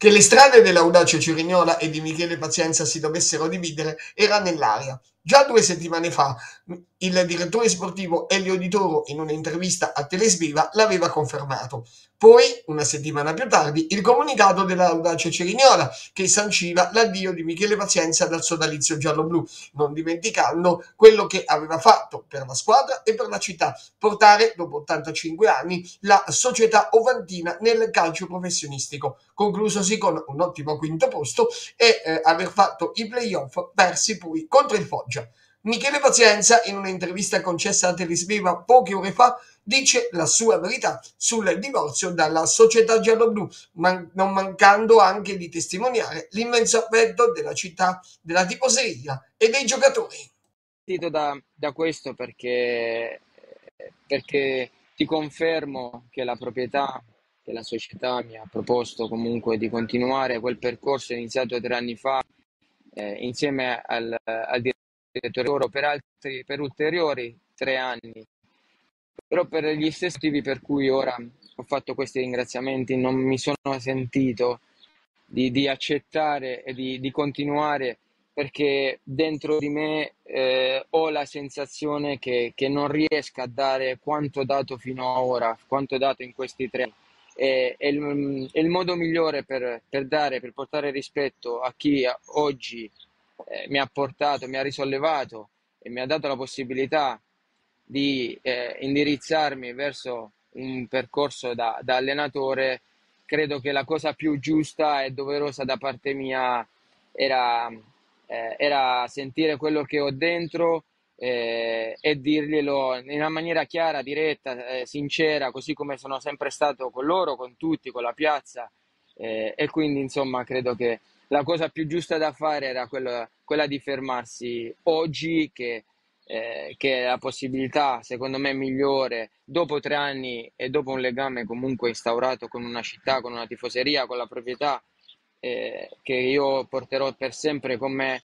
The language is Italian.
Che le strade dell'Audace Cirignola e di Michele Pazienza si dovessero dividere era nell'aria. Già due settimane fa il direttore sportivo Elio Di Toro in un'intervista a Telesviva l'aveva confermato. Poi, una settimana più tardi, il comunicato dell'Audace Cerignola che sanciva l'addio di Michele Pazienza dal sodalizio giallo-blu, non dimenticando quello che aveva fatto per la squadra e per la città, portare dopo 85 anni la società ovantina nel calcio professionistico, conclusosi con un ottimo quinto posto e eh, aver fatto i playoff persi poi contro il Foggia. Michele Pazienza, in un'intervista concessa a Telesviva poche ore fa, dice la sua verità sul divorzio dalla società gialloblu, man- non mancando anche di testimoniare l'immenso affetto della città, della tifoseria e dei giocatori. Partito da, da questo perché, perché ti confermo che la proprietà che la società mi ha proposto comunque di continuare quel percorso iniziato tre anni fa eh, insieme al, al direttore loro per, altri, per ulteriori tre anni. Però per gli stessi motivi per cui ora ho fatto questi ringraziamenti non mi sono sentito di, di accettare e di, di, continuare perché dentro di me eh, ho la sensazione che, che, non riesca a dare quanto dato fino ad ora, quanto dato in questi tre anni. E, e, il, il, modo migliore per, per, dare, per portare rispetto a chi oggi eh, mi ha portato, mi ha risollevato e mi ha dato la possibilità di eh, indirizzarmi verso un percorso da, da, allenatore, credo che la cosa più giusta e doverosa da parte mia era, eh, era sentire quello che ho dentro eh, e dirglielo in una maniera chiara, diretta, eh, sincera, così come sono sempre stato con loro, con tutti, con la piazza. Eh, e quindi insomma credo che la cosa più giusta da fare era quella, quella di fermarsi oggi che, eh, che, è la possibilità secondo me migliore dopo tre anni e dopo un legame comunque instaurato con una città, con una tifoseria, con la proprietà eh, che io porterò per sempre con me